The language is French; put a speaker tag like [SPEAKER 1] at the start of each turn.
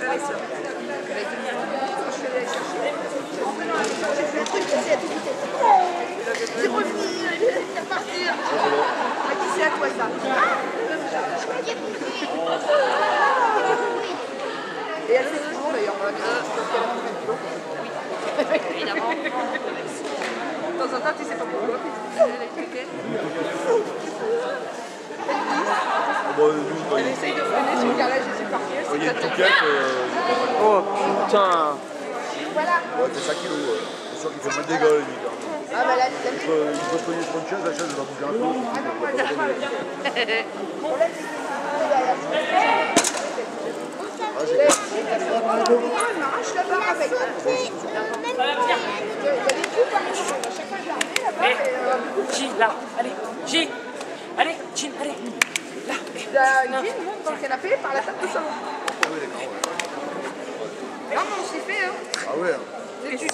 [SPEAKER 1] frères et sœurs. Je suis allée les chercher.
[SPEAKER 2] Le truc qui c'est à toute vitesse.
[SPEAKER 1] Il est revenu, il est reparti. À qui c'est à toi ça Et elle fait souvent d'ailleurs dans la maison, parce qu'elle a combien de kilos
[SPEAKER 3] Évidemment.
[SPEAKER 1] De temps en temps, tu sais pas pourquoi. Elle.
[SPEAKER 4] Bon, nous,
[SPEAKER 1] Elle essaye de freiner sur le carrelage sur le parquet.
[SPEAKER 4] Il y a une touquette, euh,
[SPEAKER 5] Oh putain
[SPEAKER 4] ouais, c'est 5 kilos. ouais. C'est sûr qu'il fait dégâts, lui.
[SPEAKER 1] Ah bah là, la
[SPEAKER 4] Il peut, il peut payer une chaise, la chaise va bouger un peu.
[SPEAKER 1] Elle m'arrache la barre avec. Il y a des trucs comme ça. À chaque fois, je la remets là-bas.
[SPEAKER 3] Là, allez, J, allez, Jean, allez, là.
[SPEAKER 1] La Guy monte dans le canapé par la table tout seul.
[SPEAKER 4] Ah oui, d'accord, ouais.
[SPEAKER 1] Non, mais on s'y fait, hein.
[SPEAKER 4] Ah ouais.
[SPEAKER 1] Sais